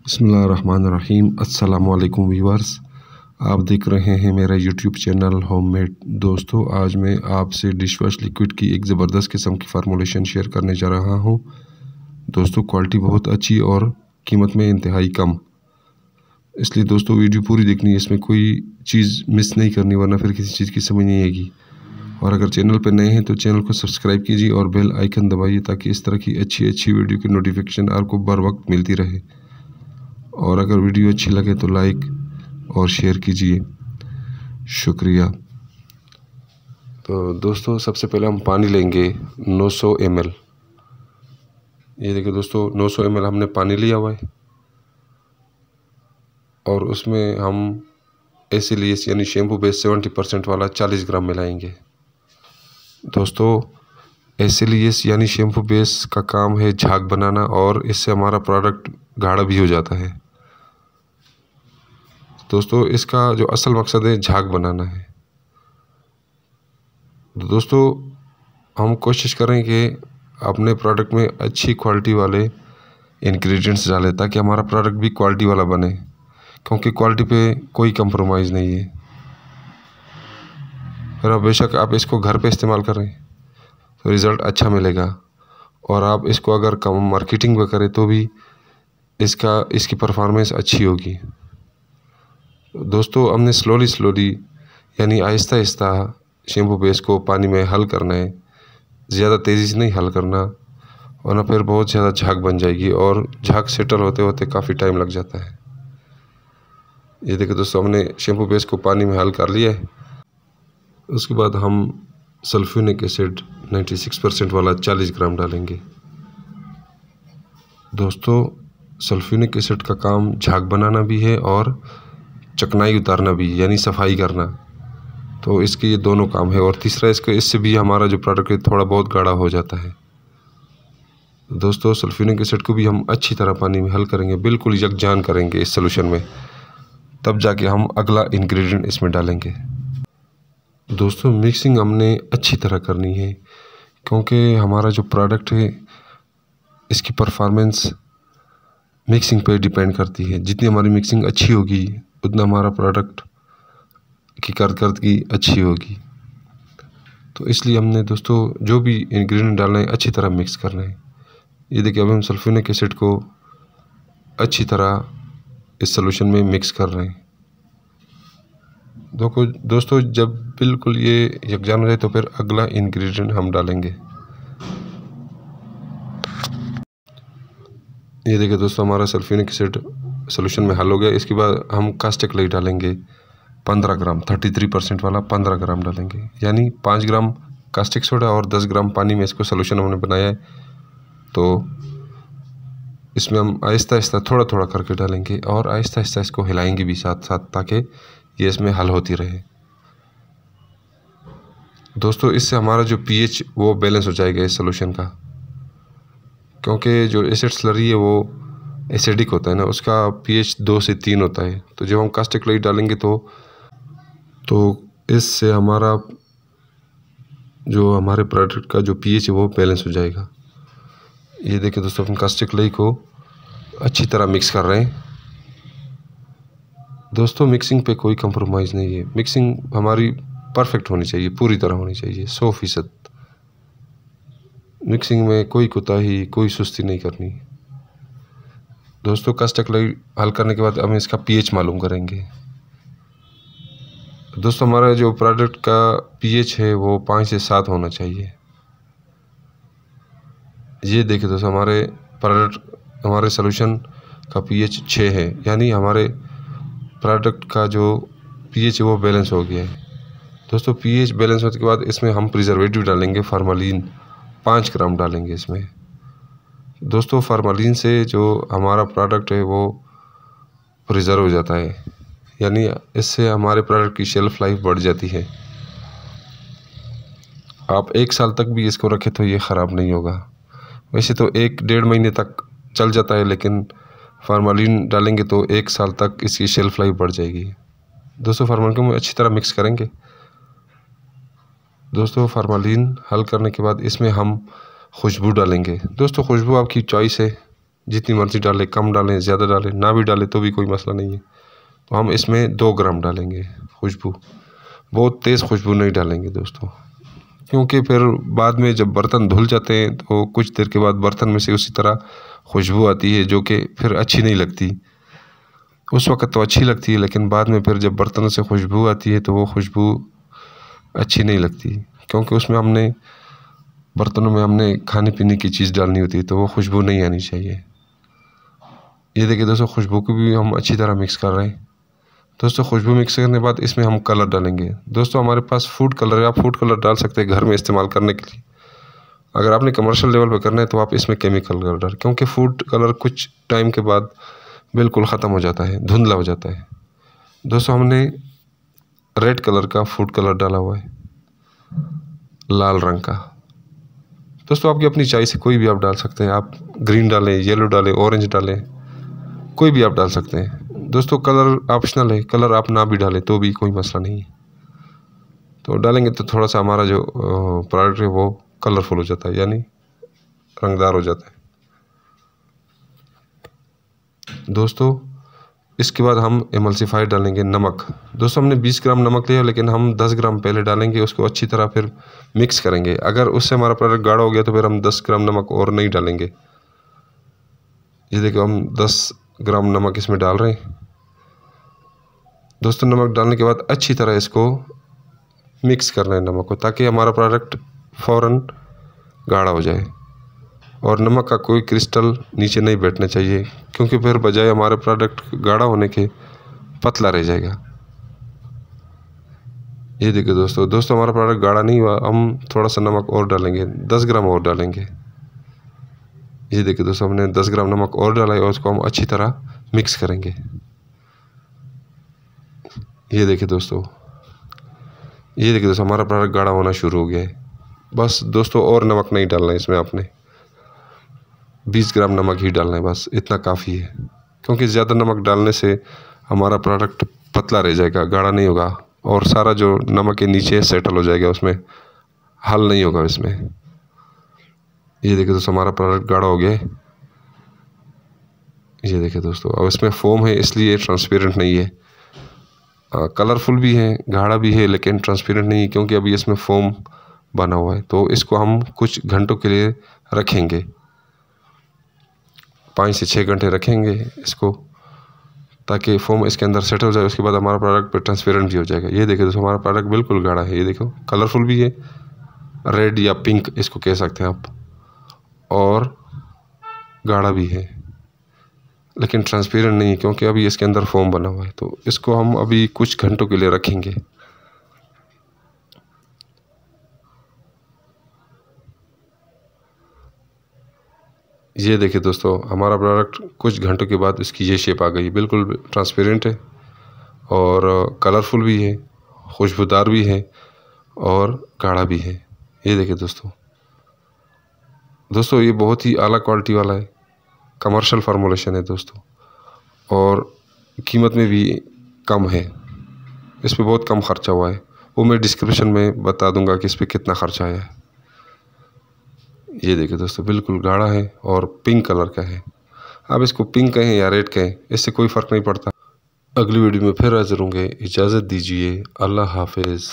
बसमीम अल्लाम वीवर्स आप देख रहे हैं मेरा यूट्यूब चैनल होममेड। दोस्तों, आज मैं आपसे डिश वॉश लिक्विड की एक ज़बरदस्त किस्म की फार्मोलेशन शेयर करने जा रहा हूँ। दोस्तों, क्वालिटी बहुत अच्छी और कीमत में इंतहाई कम। इसलिए दोस्तों, वीडियो पूरी देखनी है, इसमें कोई चीज़ मिस नहीं करनी, वरना फिर किसी चीज़ की समझ नहीं आएगी। और अगर चैनल पर नए हैं तो चैनल को सब्सक्राइब कीजिए और बेल आइकन दबाइए, ताकि इस तरह की अच्छी अच्छी वीडियो की नोटिफिकेशन आपको बर वक्त मिलती रहे। और अगर वीडियो अच्छी लगे तो लाइक और शेयर कीजिए। शुक्रिया। तो दोस्तों, सबसे पहले हम पानी लेंगे 900 सौ ये देखिए दोस्तों 900 सौ हमने पानी लिया हुआ है। और उसमें हम एसिलियस यानी शैम्पू बेस सेवेंटी परसेंट वाला चालीस ग्राम मिलाएँगे दोस्तों एसिलियस यानी शैम्पू बेस का काम है झाग बनाना और इससे हमारा प्रोडक्ट गाढ़ा भी हो जाता है। दोस्तों, इसका जो असल मकसद है, झाग बनाना है। तो दोस्तों, हम कोशिश करें कि अपने प्रोडक्ट में अच्छी क्वालिटी वाले इंग्रेडिएंट्स डालें, ताकि हमारा प्रोडक्ट भी क्वालिटी वाला बने, क्योंकि क्वालिटी पे कोई कंप्रोमाइज़ नहीं है। फिर आप बेशक आप इसको घर पे इस्तेमाल करें तो रिज़ल्ट अच्छा मिलेगा। और आप इसको अगर कम मार्केटिंग में करें तो भी इसका, इसकी परफॉर्मेंस अच्छी होगी। दोस्तों, हमने स्लोली स्लोली यानी आहिस्ता आहिस्ता शैम्पू बेस को पानी में हल करना है। ज़्यादा तेज़ी से नहीं हल करना वरना फिर बहुत ज़्यादा झाग बन जाएगी, और झाग सेटल होते होते काफ़ी टाइम लग जाता है। ये देखो दोस्तों, हमने शैम्पू बेस को पानी में हल कर लिया है। उसके बाद हम सल्फ्यूनिक एसिड 96 परसेंट वाला 40 ग्राम डालेंगे। दोस्तों सल्फ्यूनिक एसिड का काम झाग बनाना भी है और चकनाई उतारना भी, यानी सफ़ाई करना। तो इसके ये दोनों काम है और तीसरा इसका, इससे भी हमारा जो प्रोडक्ट है, थोड़ा बहुत गाढ़ा हो जाता है। दोस्तों, सल्फ्यूनिक एसिड को भी हम अच्छी तरह पानी में हल करेंगे, बिल्कुल यकजान करेंगे इस सोल्यूशन में। तब जाके हम अगला इंग्रेडिएंट इसमें डालेंगे। दोस्तों मिक्सिंग हमने अच्छी तरह करनी है, क्योंकि हमारा जो प्रोडक्ट है, इसकी परफॉर्मेंस मिक्सिंग पे डिपेंड करती है। जितनी हमारी मिक्सिंग अच्छी होगी, उतना हमारा प्रोडक्ट की कारकर्दगी अच्छी होगी। तो इसलिए हमने दोस्तों, जो भी इंग्रेडिएंट डालना है, अच्छी तरह मिक्स करना है। ये देखिए अभी हम सल्फ्यूनिक एसिड को अच्छी तरह इस सोल्यूशन में मिक्स कर रहे हैं। देखो, दोस्तों, जब बिल्कुल ये यकजान हो जाए तो फिर अगला इंग्रेडिएंट हम डालेंगे। ये देखिए दोस्तों, हमारा सल्फ्यूनिक एसिड सोल्यूशन में हल हो गया। इसके बाद हम कास्टिक लई डालेंगे, पंद्रह ग्राम थर्टी थ्री परसेंट वाला पंद्रह ग्राम डालेंगे। यानी पाँच ग्राम कास्टिक सोडा और दस ग्राम पानी में इसको सोल्यूशन हमने बनाया है। तो इसमें हम आहिस्ता आहिस्ता थोड़ा थोड़ा करके डालेंगे और आहिस्ता आहिस्ता इसको हिलाएँगे भी साथ साथ ताकि ये इसमें हल होती रहे। दोस्तों, इससे हमारा जो पीएच वो बैलेंस हो जाएगा इस सोल्यूशन का। क्योंकि जो एसिड स्लरी है वो एसिडिक होता है ना, उसका पीएच दो से तीन होता है। तो जब हम कास्टिक क्लोराइड डालेंगे तो तो इससे हमारा जो हमारे प्रोडक्ट का जो पीएच है वो बैलेंस हो जाएगा। ये देखिए दोस्तों अपन कास्टिक क्लोराइड को अच्छी तरह मिक्स कर रहे हैं। दोस्तों मिक्सिंग पे कोई कंप्रोमाइज़ नहीं है। मिक्सिंग हमारी परफेक्ट होनी चाहिए, पूरी तरह होनी चाहिए, सौ फ़ीसद। मिक्सिंग में कोई कोताही, कोई सुस्ती नहीं करनी। दोस्तों कस्टकलाई हल करने के बाद हम इसका पीएच मालूम करेंगे। दोस्तों, हमारा जो प्रोडक्ट का पीएच है, वो पाँच से सात होना चाहिए। ये देखिए दोस्तों, हमारे प्रोडक्ट हमारे सोल्यूशन का पीएच छः है। यानी हमारे प्रोडक्ट का जो पीएच है, वो बैलेंस हो गया है। दोस्तों पीएच बैलेंस होने के बाद इसमें हम प्रिजर्वेटिव डालेंगे फार्मालिन पाँच ग्राम डालेंगे इसमें। दोस्तों, फार्मालिन से जो हमारा प्रोडक्ट है, वो प्रिज़र्व हो जाता है। यानी इससे हमारे प्रोडक्ट की शेल्फ़ लाइफ बढ़ जाती है। आप एक साल तक भी इसको रखें तो ये ख़राब नहीं होगा। वैसे तो एक डेढ़ महीने तक चल जाता है, लेकिन फार्मालिन डालेंगे तो एक साल तक इसकी शेल्फ़ लाइफ बढ़ जाएगी। दोस्तों, फार्मालिन को अच्छी तरह मिक्स करेंगे। दोस्तों फार्मालिन हल करने के बाद इसमें हम खुशबू डालेंगे। दोस्तों, खुशबू आपकी चॉइस है। जितनी मर्ज़ी डालें, कम डालें, ज़्यादा डालें, ना भी डालें तो भी कोई मसला नहीं है। तो हम इसमें दो ग्राम डालेंगे खुशबू। बहुत तेज़ खुशबू नहीं डालेंगे दोस्तों। क्योंकि फिर बाद में जब बर्तन धुल जाते हैं तो कुछ देर के बाद बर्तन में से उसी तरह खुशबू आती है, जो कि फिर अच्छी नहीं लगती। उस वक़्त तो अच्छी लगती है, लेकिन बाद में फिर जब बर्तनों से खुशबू आती है तो वो खुशबू अच्छी नहीं लगती। क्योंकि उसमें हमने, बर्तनों में हमने खाने पीने की चीज़ डालनी होती है तो वो खुशबू नहीं आनी चाहिए। ये देखिए दोस्तों, खुशबू को भी हम अच्छी तरह मिक्स कर रहे हैं। दोस्तों, खुशबू मिक्स करने के बाद इसमें हम कलर डालेंगे। दोस्तों, हमारे पास फ़ूड कलर है, आप फ़ूड कलर डाल सकते हैं घर में इस्तेमाल करने के लिए। अगर आपने कमर्शियल लेवल पर करना है तो आप इसमें केमिकल कलर डाल, क्योंकि फ़ूड कलर कुछ टाइम के बाद बिल्कुल ख़त्म हो जाता है, धुंधला हो जाता है। दोस्तों, हमने रेड कलर का फ़ूड कलर डाला हुआ है। लाल रंग का। दोस्तों, आपकी अपनी चाय से कोई भी आप डाल सकते हैं। आप ग्रीन डालें येलो डालें ऑरेंज डालें, कोई भी आप डाल सकते हैं। दोस्तों कलर ऑप्शनल है कलर आप ना भी डालें तो भी कोई मसला नहीं है। तो डालेंगे तो थोड़ा सा हमारा जो प्रोडक्ट है वो कलरफुल हो जाता है, यानी रंगदार हो जाता है। दोस्तों इसके बाद हम एमल्सीफाई डालेंगे नमक। दोस्तों, हमने 20 ग्राम नमक लिया, लेकिन हम 10 ग्राम पहले डालेंगे, उसको अच्छी तरह फिर मिक्स करेंगे। अगर उससे हमारा प्रोडक्ट गाढ़ा हो गया तो फिर हम 10 ग्राम नमक और नहीं डालेंगे। ये देखो, हम 10 ग्राम नमक इसमें डाल रहे हैं। दोस्तों, नमक डालने के बाद अच्छी तरह इसको मिक्स करना है नमक को, ताकि हमारा प्रोडक्ट फ़ौर गाढ़ा हो जाए। और नमक का कोई क्रिस्टल नीचे नहीं बैठना चाहिए। क्योंकि फिर बजाय हमारे प्रोडक्ट गाढ़ा होने के, पतला रह जाएगा। ये देखिए दोस्तों दोस्तों हमारा प्रोडक्ट गाढ़ा नहीं हुआ, हम थोड़ा सा नमक और डालेंगे, दस ग्राम और डालेंगे। ये देखिए दोस्तों, हमने दस ग्राम नमक और डाला है और उसको हम अच्छी तरह मिक्स करेंगे। ये देखिए दोस्तों, ये देखिए दोस्तों, हमारा प्रोडक्ट गाढ़ा होना शुरू हो गया है। बस दोस्तों और नमक नहीं डालना है इसमें आपने। बीस ग्राम नमक ही डालना है, बस इतना काफ़ी है। क्योंकि ज़्यादा नमक डालने से हमारा प्रोडक्ट पतला रह जाएगा, गाढ़ा नहीं होगा और सारा जो नमक के नीचे सेटल हो जाएगा, उसमें हल नहीं होगा इसमें। ये देखिए दोस्तों, हमारा प्रोडक्ट गाढ़ा हो गया है। ये देखिए दोस्तों, अब इसमें फोम है, इसलिए ट्रांसपेरेंट नहीं है। कलरफुल भी है, गाढ़ा भी है, लेकिन ट्रांसपेरेंट नहीं है, क्योंकि अभी इसमें फोम बना हुआ है। तो इसको हम कुछ घंटों के लिए रखेंगे। पाँच से छः घंटे रखेंगे इसको, ताकि फोम इसके अंदर सेट हो जाए, उसके बाद हमारा प्रोडक्ट ट्रांसपेरेंट भी हो जाएगा। ये देखिए दोस्तों, हमारा प्रोडक्ट बिल्कुल गाढ़ा है, ये देखो कलरफुल भी है रेड या पिंक इसको कह सकते हैं आप, और गाढ़ा भी है, लेकिन ट्रांसपेरेंट नहीं है, क्योंकि अभी इसके अंदर फोम बना हुआ है तो इसको हम अभी कुछ घंटों के लिए रखेंगे। ये देखिए दोस्तों, हमारा प्रोडक्ट कुछ घंटों के बाद इसकी ये शेप आ गई। बिल्कुल ट्रांसपेरेंट है और कलरफुल भी है, खुशबूदार भी है और गाढ़ा भी है। ये देखिए दोस्तों। दोस्तों, ये बहुत ही आला क्वालिटी वाला है। कमर्शियल फार्मोलेशन है दोस्तों। और कीमत में भी कम है। इस पर बहुत कम ख़र्चा हुआ है। वो मैं डिस्क्रिप्शन में बता दूँगा कि इस पर कितना ख़र्चा आया है। ये देखिए दोस्तों, बिल्कुल गाढ़ा है और पिंक कलर का है। आप इसको पिंक कहें या रेड कहें, इससे कोई फ़र्क नहीं पड़ता। अगली वीडियो में फिर हाजिर होंगे। इजाज़त दीजिए। अल्लाह हाफिज़।